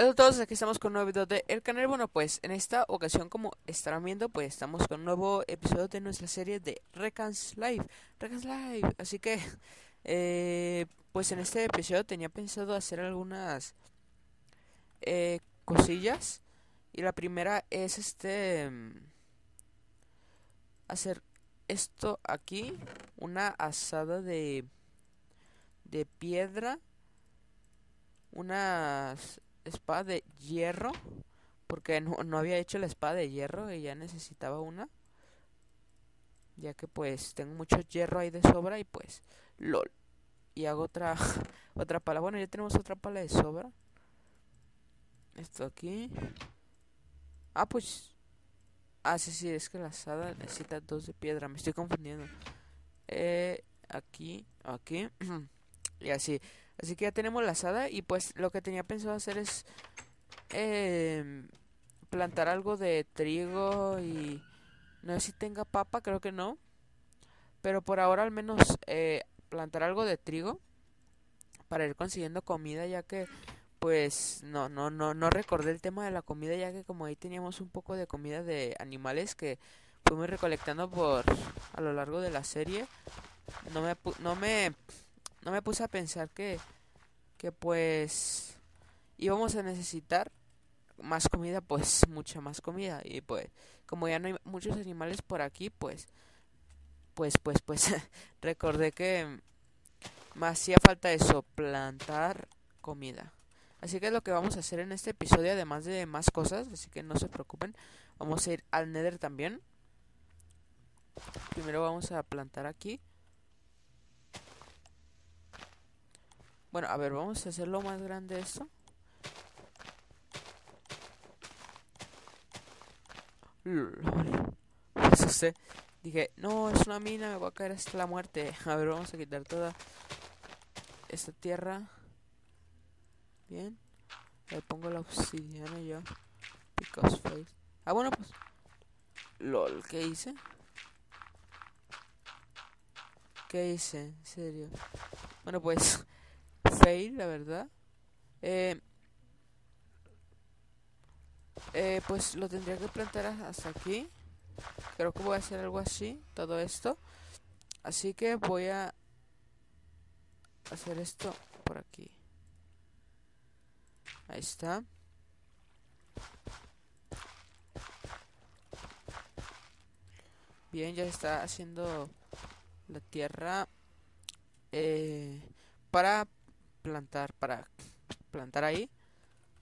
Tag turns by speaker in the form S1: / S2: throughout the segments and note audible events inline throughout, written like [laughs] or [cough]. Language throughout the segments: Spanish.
S1: Hola a todos, aquí estamos con un nuevo video de El Canal. Bueno, pues en esta ocasión, como estarán viendo, pues estamos con un nuevo episodio de nuestra serie de Recans Live. Recans Live. Así que, [laughs] eh, pues en este episodio tenía pensado hacer algunas eh, cosillas. Y la primera es este. Hacer esto aquí. Una asada de. De piedra. Unas espada de hierro. Porque no, no, había hecho la espada de hierro y ya necesitaba una. Ya que pues tengo mucho hierro ahí de sobra y pues lol. Y hago otra [laughs] otra pala. Bueno, ya tenemos otra pala de sobra. Esto aquí. Ah, pues... Ah, sí, sí, es que la asada necesita dos de piedra. Me estoy confundiendo. Eh, aquí, aquí. [clears throat] y así. Así que ya tenemos la asada y pues lo que tenía pensado hacer es eh, plantar algo de trigo y no sé si tenga papa, creo que no. Pero por ahora al menos eh, plantar algo de trigo para ir consiguiendo comida ya que pues no no no no recordé el tema de la comida ya que como ahí teníamos un poco de comida de animales que fuimos recolectando por a lo largo de la serie no me no me no me puse a pensar que, que pues íbamos a necesitar más comida, pues mucha más comida. Y pues como ya no hay muchos animales por aquí, pues pues pues pues [laughs] recordé que me hacía falta eso, plantar comida. Así que es lo que vamos a hacer en este episodio, además de más cosas, así que no se preocupen. Vamos a ir al Nether también. Primero vamos a plantar aquí. Bueno, a ver, vamos a hacerlo más grande esto. Eso sé. Dije, no, es una mina, me voy a caer hasta la muerte. A ver, vamos a quitar toda esta tierra. Bien. Le pongo la obsidiana ya. Because face. Ah, bueno, pues. LOL, ¿qué hice? ¿Qué hice? En serio. Bueno, pues fail, la verdad. Eh, eh, pues lo tendría que plantar hasta aquí. Creo que voy a hacer algo así, todo esto. Así que voy a hacer esto por aquí. Ahí está. Bien, ya está haciendo la tierra eh, para plantar, para plantar ahí.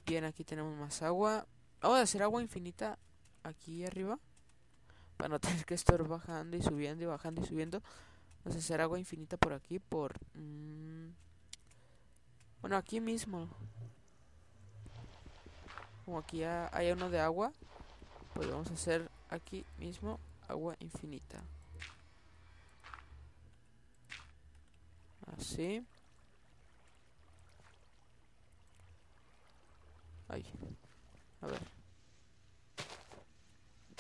S1: Bien, aquí tenemos más agua. Vamos a hacer agua infinita aquí arriba. Para no [laughs] tener que estar bajando y subiendo y bajando y subiendo. Vamos a hacer agua infinita por aquí, por... Mmm, bueno, aquí mismo. Como aquí ya hay uno de agua. Pues vamos a hacer aquí mismo agua infinita. Así. Ahí. A ver.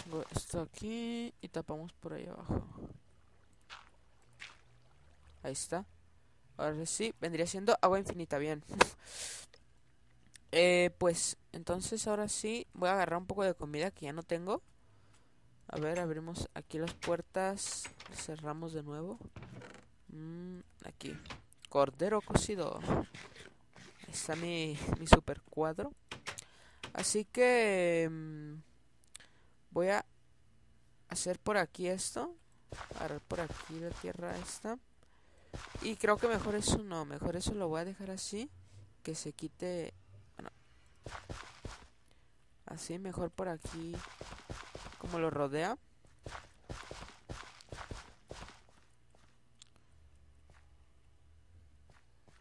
S1: Pongo esto aquí y tapamos por ahí abajo. Ahí está. Ahora sí, vendría siendo agua infinita, bien. [laughs] eh, pues entonces ahora sí voy a agarrar un poco de comida que ya no tengo. A ver, abrimos aquí las puertas. Cerramos de nuevo. Mm, aquí. Cordero cocido. Ahí está mi, mi super cuadro. Así que mmm, voy a hacer por aquí esto. Agarrar por aquí la tierra esta. Y creo que mejor eso no. Mejor eso lo voy a dejar así. Que se quite. Bueno. Así, mejor por aquí. Como lo rodea.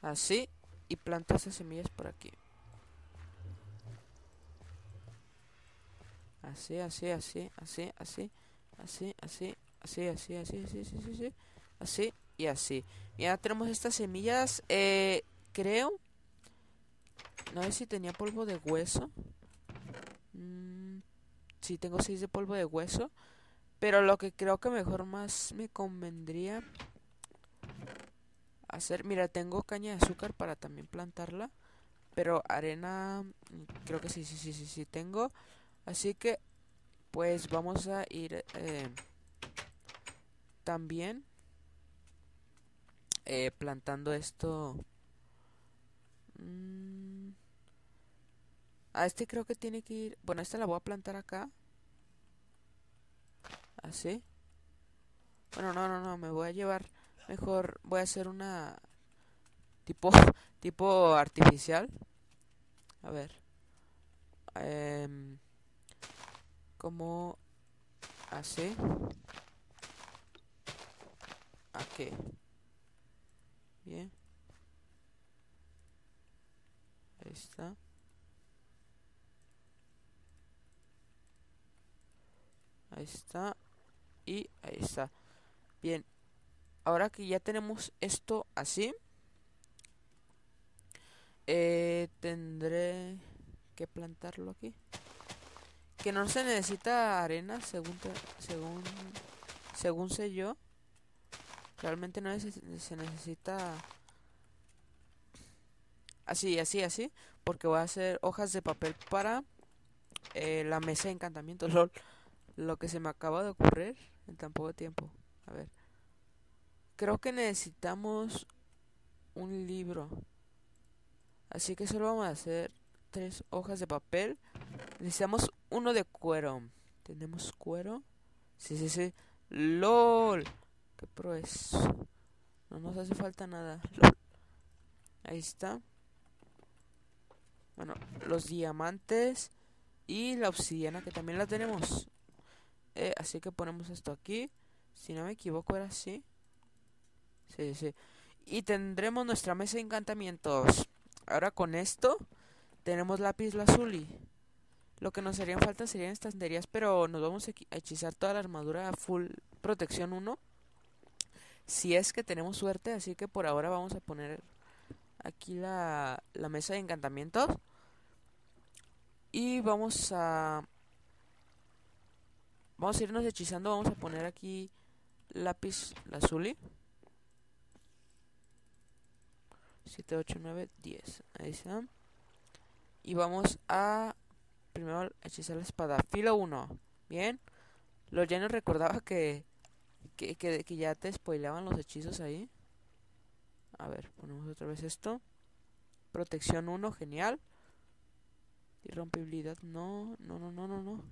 S1: Así. Y planto esas semillas por aquí. Así, así, así, así, así, así, así, así, así, así, así, así, así, así y así. Ya tenemos estas semillas, eh, creo. No sé si tenía polvo de hueso. Mm, sí, tengo seis de polvo de hueso. Pero lo que creo que mejor más me convendría hacer, mira, tengo caña de azúcar para también plantarla. pero arena creo que sí, sí, sí, sí, sí tengo. Así que pues vamos a ir eh, también eh, plantando esto. Mm, a este creo que tiene que ir. Bueno, esta la voy a plantar acá. Así. Bueno, no, no, no, me voy a llevar. Mejor voy a hacer una tipo [laughs] tipo artificial. A ver. Eh, como así. ¿A qué? Bien. Ahí está. Ahí está. Y ahí está. Bien. Ahora que ya tenemos esto así. Eh, tendré que plantarlo aquí. Que no se necesita arena según según según sé yo. Realmente no se necesita así, así, así, porque voy a hacer hojas de papel para eh, la mesa de encantamiento. [laughs] LOL, lo que se me acaba de ocurrir en tan poco tiempo. A ver. Creo que necesitamos un libro. Así que solo vamos a hacer tres hojas de papel. Necesitamos uno de cuero. ¿Tenemos cuero? Sí, sí, sí. LOL. Qué pro es. No nos hace falta nada. Ahí está. Bueno, los diamantes y la obsidiana que también la tenemos. Eh, así que ponemos esto aquí. Si no me equivoco era así. Sí, sí. Y tendremos nuestra mesa de encantamientos. Ahora con esto tenemos lápiz lazuli. Lo que nos harían falta serían estanterías, pero nos vamos a hechizar toda la armadura full protección 1 si es que tenemos suerte, así que por ahora vamos a poner aquí la, la mesa de encantamientos. Y vamos a... Vamos a irnos hechizando, vamos a poner aquí lápiz lazuli. 7, 8, 9, 10. Ahí está. Y vamos a primero hechizar la espada. Filo 1. Bien. Lo ya nos recordaba que que, que, ya te spoileaban los hechizos ahí. A ver, ponemos otra vez esto. Protección 1, genial. Irrompibilidad, no, no, no, no, no, no.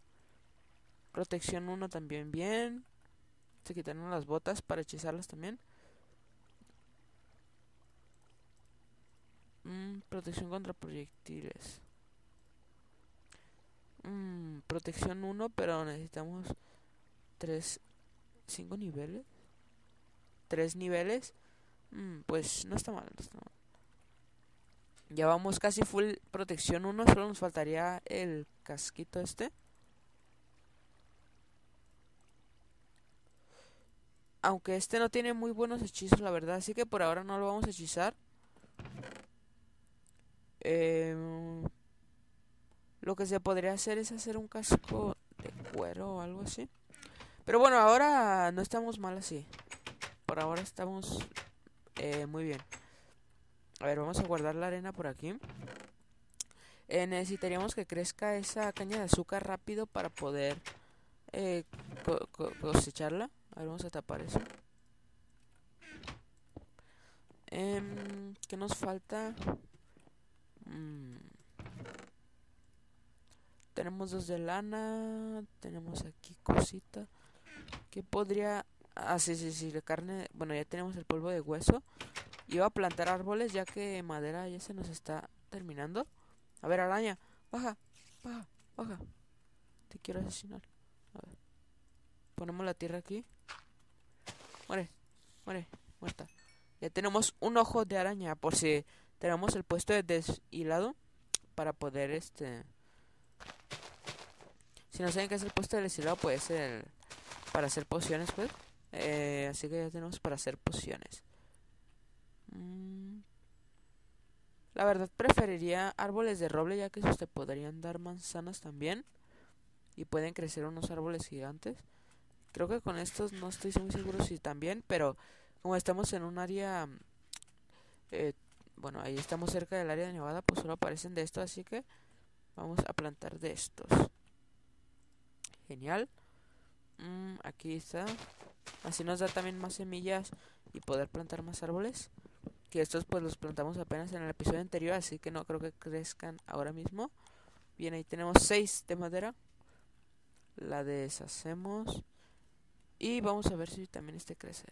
S1: Protección 1 también bien. Se quitaron las botas para hechizarlas también. Mm, protección contra proyectiles. Mm, protección 1, pero necesitamos 3 cinco niveles. Tres niveles. Mm, pues no está mal, no está mal. Ya vamos casi full protección 1. Solo nos faltaría el casquito este. Aunque este no tiene muy buenos hechizos, la verdad. Así que por ahora no lo vamos a hechizar. Em, lo que se podría hacer es hacer un casco de cuero o algo así. Pero bueno, ahora no estamos mal así. Por ahora estamos eh, muy bien. A ver, vamos a guardar la arena por aquí. Eh, necesitaríamos que crezca esa caña de azúcar rápido para poder eh, cosecharla. A ver, vamos a tapar eso. Eh, ¿Qué nos falta? Mm. Tenemos dos de lana. Tenemos aquí cositas. ¿Qué podría...? Ah, sí, sí, sí, de carne... Bueno, ya tenemos el polvo de hueso. Iba a plantar árboles ya que madera ya se nos está terminando. A ver, araña. Baja, baja, baja. Te quiero asesinar. A ver. Ponemos la tierra aquí. Muere, muere, muerta. Ya tenemos un ojo de araña por si tenemos el puesto de deshilado para poder este... Si no saben qué es el puesto de deshilado, pues el para hacer pociones, pues. Eh, así que ya tenemos para hacer pociones. Mm. La verdad preferiría árboles de roble ya que esos te podrían dar manzanas también. Y pueden crecer unos árboles gigantes. Creo que con estos no estoy muy seguro si también, pero como estamos en un área eh, bueno, ahí estamos cerca del área de nevada, pues solo aparecen de estos, así que vamos a plantar de estos. Genial. Mm, aquí está. Así nos da también más semillas y poder plantar más árboles. Que estos pues los plantamos apenas en el episodio anterior, así que no creo que crezcan ahora mismo. Bien, ahí tenemos 6 de madera. La deshacemos. Y vamos a ver si también este crece.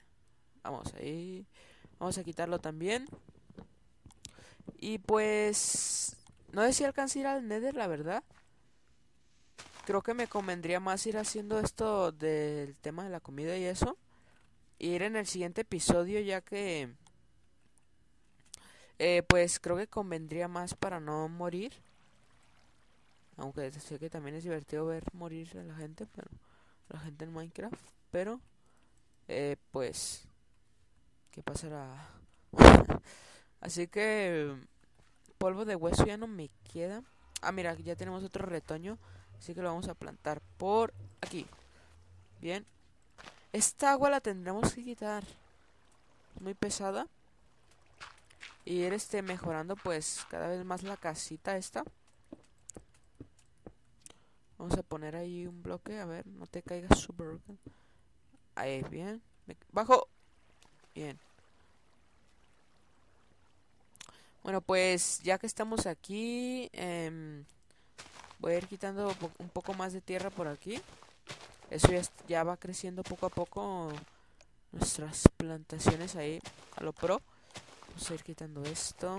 S1: Vamos ahí. Vamos a quitarlo también. Y pues... No sé si alcanza a ir al Nether, la verdad. Creo que me convendría más ir haciendo esto del tema de la comida y eso. Ir en el siguiente episodio ya que... Eh, pues creo que convendría más para no morir. Aunque sé que también es divertido ver morir a la gente, pero la gente en Minecraft. Pero, eh, pues, ¿qué pasará? [laughs] Así que polvo de hueso ya no me queda. Ah, mira, ya tenemos otro retoño. Así que lo vamos a plantar por aquí. Bien. Esta agua la tendremos que quitar. Muy pesada. Y ir este mejorando pues cada vez más la casita esta. Vamos a poner ahí un bloque, a ver, no te caigas super. Ahí, bien. Bajo. Bien. Bueno, pues ya que estamos aquí, eh, voy a ir quitando un poco más de tierra por aquí. Eso ya, va creciendo poco a poco nuestras plantaciones ahí a lo pro. Vamos a ir quitando esto.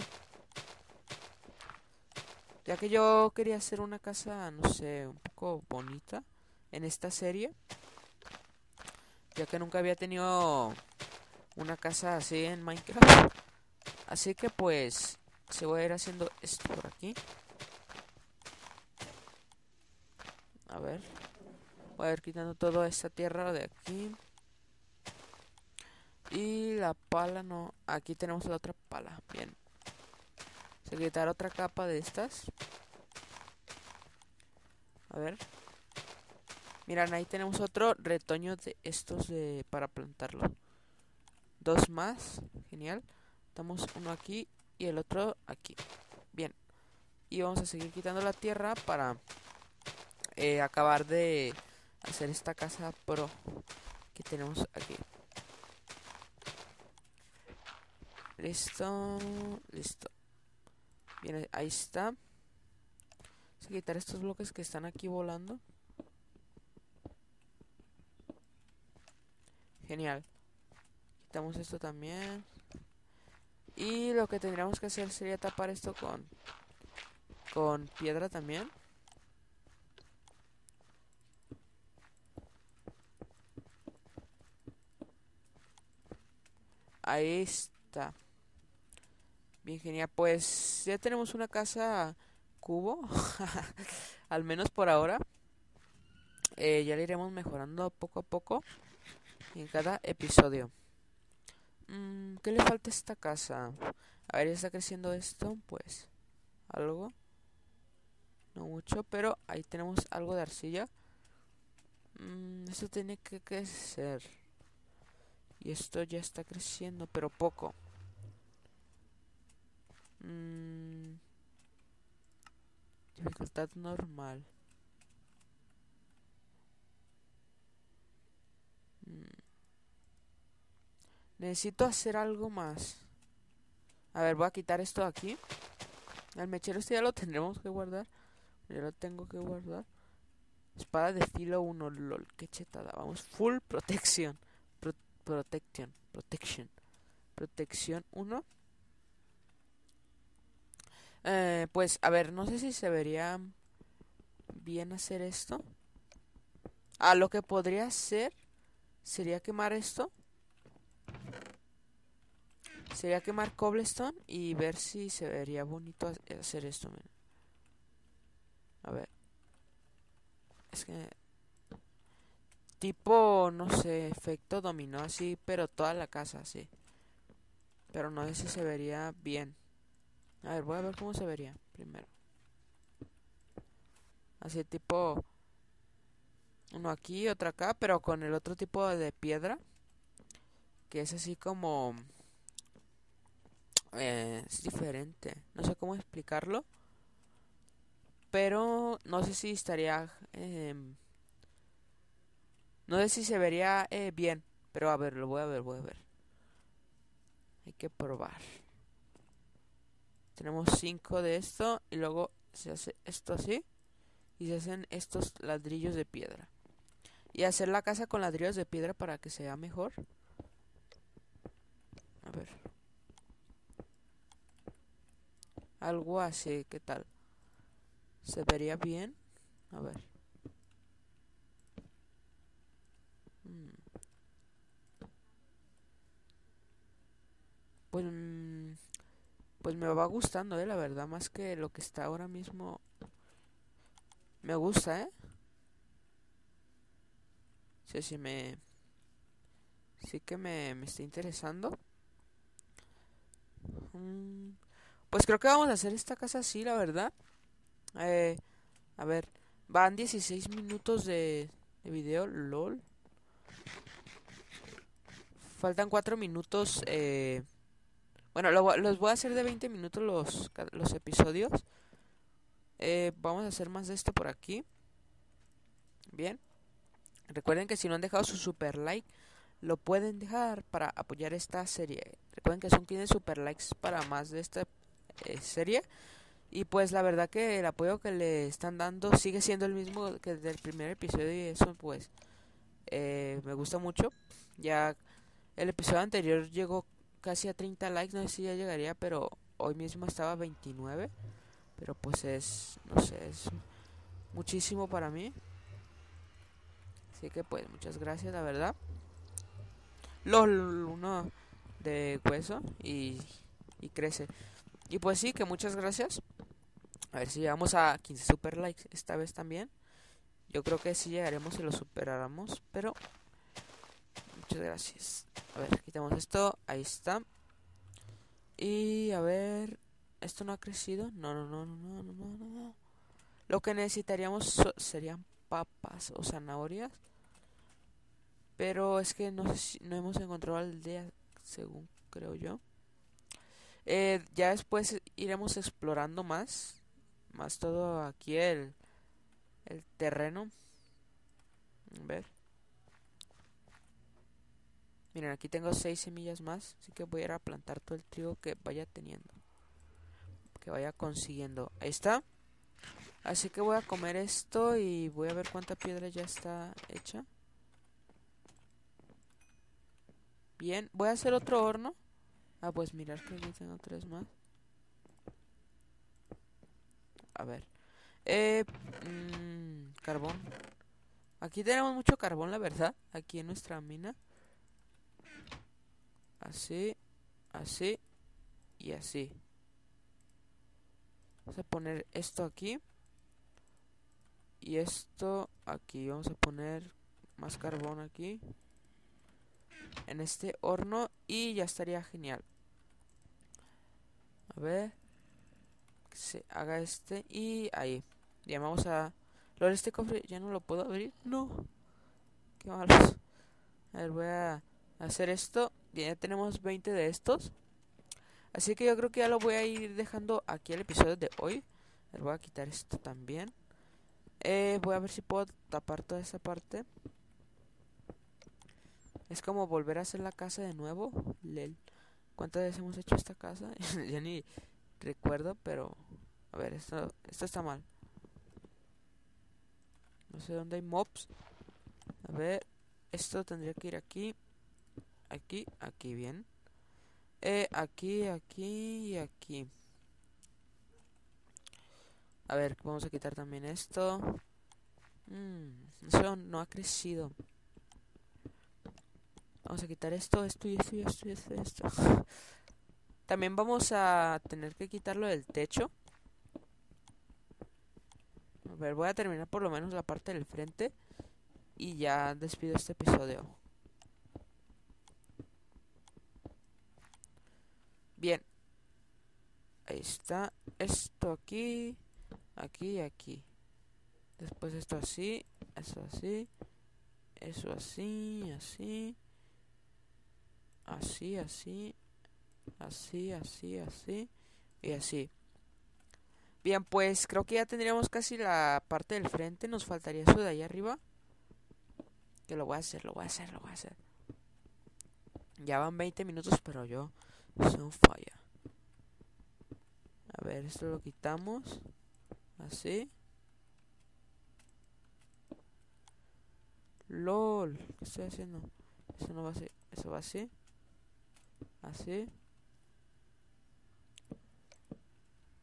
S1: Ya que yo quería hacer una casa, no sé, un poco bonita en esta serie. Ya que nunca había tenido una casa así en Minecraft. Así que pues se voy a ir haciendo esto por aquí. A ver. Voy a ir quitando toda esta tierra de aquí. Y la pala no. Aquí tenemos la otra pala. Bien quitar otra capa de estas. A ver. Miran, ahí tenemos otro retoño de estos de para plantarlo. Dos más. Genial. Damos uno aquí y el otro aquí. Bien. Y vamos a seguir quitando la tierra para eh, acabar de hacer esta casa pro que tenemos aquí. Listo. Listo. Bien, ahí está. Vamos a quitar estos bloques que están aquí volando. Genial. Quitamos esto también. Y lo que tendríamos que hacer sería tapar esto con con piedra también. Ahí está. Bien, genial. Pues ya tenemos una casa cubo, [laughs] al menos por ahora. Eh, ya le iremos mejorando poco a poco en cada episodio. Mm, ¿Qué le falta a esta casa? A ver, ya está creciendo esto, pues algo. No mucho, pero ahí tenemos algo de arcilla. Mm, esto tiene que crecer. Y esto ya está creciendo, pero poco. Mm, dificultad normal. Mm. Necesito hacer algo más. A ver, voy a quitar esto de aquí. El mechero este ya lo tendremos que guardar. Ya lo tengo que guardar. Espada de filo 1, lol, qué chetada. Vamos, full protección. Protección, protection. Protección 1. Eh, pues, a ver, no sé si se vería bien hacer esto. Ah, lo que podría hacer sería quemar esto. Sería quemar cobblestone y ver si se vería bonito hacer esto. A ver. Es que... Tipo, no sé, efecto dominó así, pero toda la casa así. Pero no sé si se vería bien. A ver, voy a ver cómo se vería primero. Así tipo... Uno aquí, otro acá, pero con el otro tipo de piedra. Que es así como... eh, es diferente. No sé cómo explicarlo. Pero no sé si estaría... Em, no sé si se vería eh, bien. Pero a ver, lo voy a ver, voy a ver. Hay que probar. Tenemos 5 de esto y luego se hace esto así y se hacen estos ladrillos de piedra. Y hacer la casa con ladrillos de piedra para que sea mejor. A ver. Algo así, ¿qué tal? ¿Se vería bien? A ver. Pues, pues me va gustando, eh, la verdad, más que lo que está ahora mismo. Me gusta, eh. Sí, sí me... Sí que me, me está interesando. Mm, pues creo que vamos a hacer esta casa así, la verdad. Eh, a ver, van 16 minutos de, de video, lol. Faltan 4 minutos. Eh, bueno, los voy a hacer de 20 minutos los, los episodios. Eh, vamos a hacer más de esto por aquí. Bien. Recuerden que si no han dejado su super like, lo pueden dejar para apoyar esta serie. Recuerden que son 15 super likes para más de esta eh, serie. Y pues la verdad que el apoyo que le están dando sigue siendo el mismo que desde el primer episodio y eso pues eh, me gusta mucho. Ya el episodio anterior llegó casi a 30 likes, no sé si ya llegaría, pero hoy mismo estaba a 29. Pero pues es, no sé, es muchísimo para mí. Así que pues muchas gracias, la verdad. LOL, uno de hueso y, y crece. Y pues sí, que muchas gracias. A ver si llegamos a 15 super likes esta vez también. Yo creo que sí llegaremos y lo superaremos, pero muchas gracias. A ver, quitamos esto, ahí está. Y a ver, esto no ha crecido. No, no, no, no, no, no, no. Lo que necesitaríamos serían papas o zanahorias. Pero es que no no hemos encontrado aldea, según creo yo. Eh, ya después iremos explorando más. Más todo aquí el, el terreno. A ver. Miren, aquí tengo seis semillas más. Así que voy a ir a plantar todo el trigo que vaya teniendo. Que vaya consiguiendo. Ahí está. Así que voy a comer esto y voy a ver cuánta piedra ya está hecha. Bien, voy a hacer otro horno. Ah, pues mirar que aquí tengo tres más. A ver. Eh, mmm, carbón. Aquí tenemos mucho carbón, la verdad. Aquí en nuestra mina. Así, así y así. Vamos a poner esto aquí. Y esto aquí. Vamos a poner más carbón aquí en este horno y ya estaría genial. A ver. Que se haga este y ahí. Ya vamos a... Lo este cofre ya no lo puedo abrir. No. Qué malos. A ver, voy a hacer esto. Ya tenemos 20 de estos. Así que yo creo que ya lo voy a ir dejando aquí el episodio de hoy. A voy a quitar esto también. Eh, voy a ver si puedo tapar toda esa parte. Es como volver a hacer la casa de nuevo. Lel. ¿Cuántas veces hemos hecho esta casa? [laughs] ya ni recuerdo, pero... A ver, esto, esto está mal. No sé dónde hay mobs. A ver, esto tendría que ir aquí. Aquí, aquí, bien. Eh, aquí, aquí y aquí. A ver, vamos a quitar también esto. Mm, eso no ha crecido. Vamos a quitar esto, esto y esto y esto y esto, esto. [laughs] También vamos a tener que quitarlo del techo. A ver, voy a terminar por lo menos la parte del frente. Y ya despido este episodio. Bien. Ahí está. Esto aquí. Aquí y aquí. Después esto así. Eso así. Eso así. Así así, así Así, así, así y así. Bien, pues creo que ya tendríamos casi la parte del frente. Nos faltaría eso de ahí arriba. Que lo voy a hacer, lo voy a hacer, lo voy a hacer. Ya van 20 minutos, pero yo falla. A ver, esto lo quitamos. Así. LOL. ¿Qué estoy haciendo? Eso no va a ser. Eso va así. Así.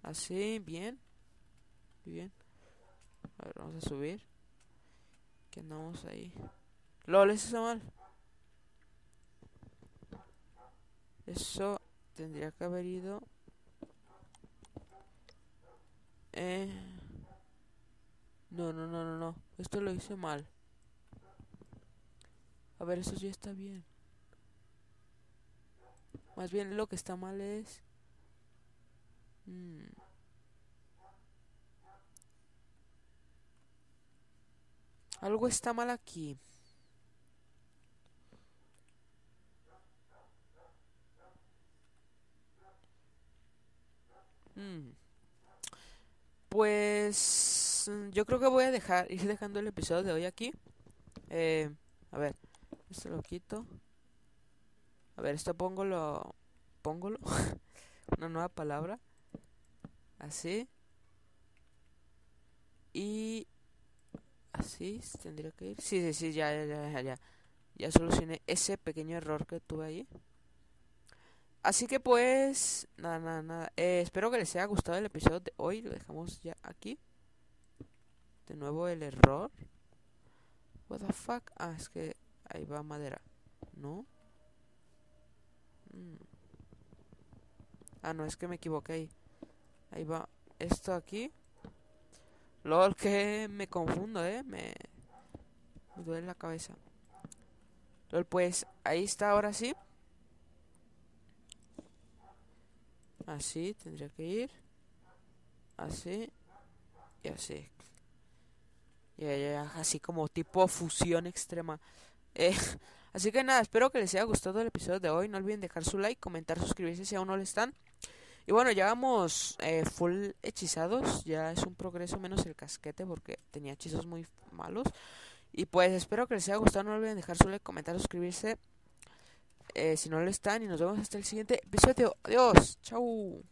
S1: Así, bien. Bien. A ver, vamos a subir. Que andamos ahí. LOL, eso está mal. Eso tendría que haber ido. Eh. No, no, no, no, no. Esto lo hice mal. A ver, eso ya está bien. Más bien lo que está mal es... Mm. Algo está mal aquí. Pues yo creo que voy a dejar ir dejando el episodio de hoy aquí. Eh, a ver, esto lo quito. A ver, esto pongo lo póngolo. [laughs] Una nueva palabra. Así. Y así tendría que ir. Sí, sí, sí, ya, ya, ya, ya. Ya solucioné ese pequeño error que tuve ahí. Así que pues, nada, nada, nada. Eh, espero que les haya gustado el episodio de hoy. Lo dejamos ya aquí. De nuevo el error. What the fuck? Ah, es que ahí va madera. ¿No? Mm. Ah, no, es que me equivoqué ahí. Ahí va esto aquí. LOL, que me confundo, eh. Me, me duele la cabeza. LOL, pues ahí está ahora sí. Así tendría que ir. Así. Y así. Y así como tipo fusión extrema. Eh, [laughs] así que nada, espero que les haya gustado el episodio de hoy. No olviden dejar su like, comentar, suscribirse si aún no lo están. Y bueno, ya vamos eh, full hechizados. Ya es un progreso menos el casquete porque tenía hechizos muy malos. Y pues espero que les haya gustado. No olviden dejar su like, comentar, suscribirse. Eh, si no lo están. Y nos vemos hasta el siguiente episodio. Adiós. Chau.